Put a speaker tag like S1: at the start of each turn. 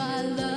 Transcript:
S1: my love.